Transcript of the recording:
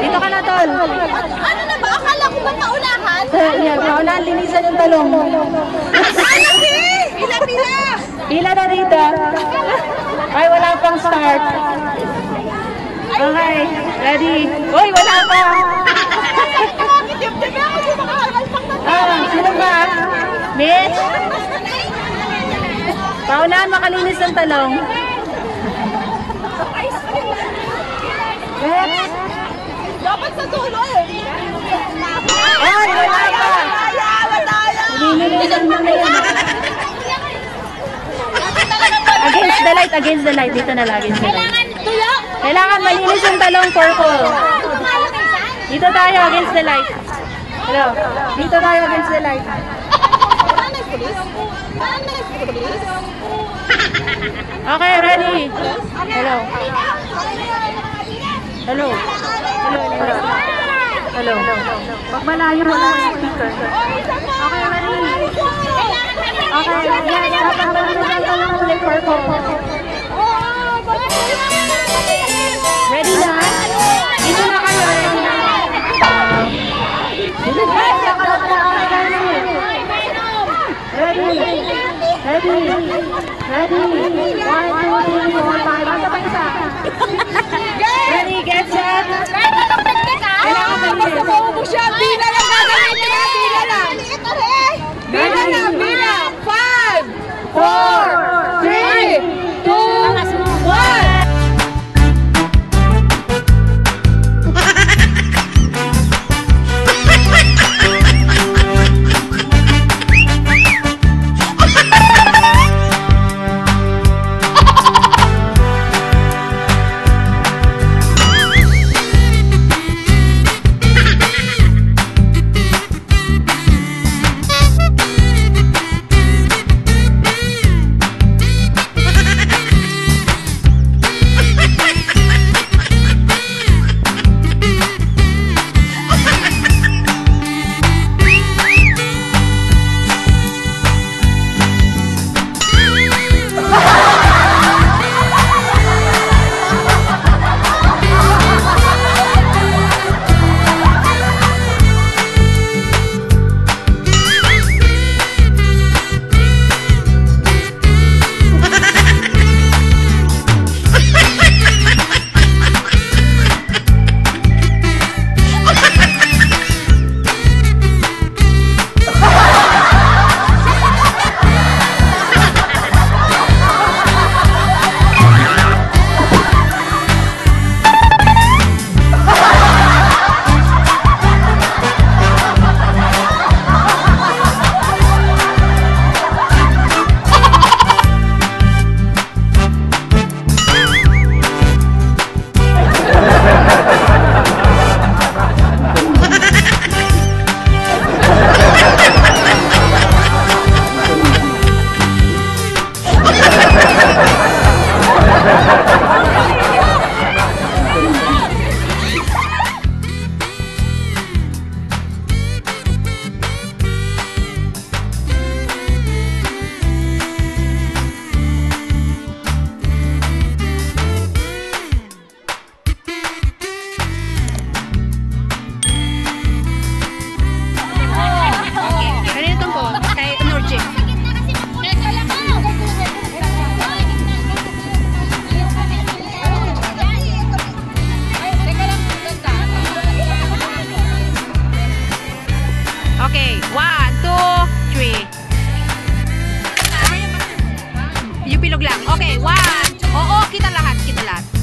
Dito ka na, tol. Ano na ba? Akala ko ba paunahan? Yan, maunahan linisan yung talong. Alabi! Pila, pila! Pila na dito. Ay, wala pang start. Okay, ready? Uy, wala pa. Ako na Ah, sino ba? Mitch? Paunahan makalinis ng talong. Next. Dapat sa dulo eh. Ay, wala pa. Madaya! Madaya! Nililisan mo na yan. Against the light, against the light. Dito na lang, against the light. Kailangan malinis yung talong purple. Dito tayo, against the light. Hello. Dito tayo, against the light. Okay, ready. Hello. Hello. Hello, hello. Hello. Pag malayo mo lang yung speaker. Okay, ready. Okay, yan. Malinis ang talong kulay purple. Ready na? Dito na kayo. Ready na? Dito na kayo. Ready? Ready? Ready? One, two, three, four, five. Basta pa isa. gets up. lang. Okay, one, two. Oo, kita lahat, kita lahat.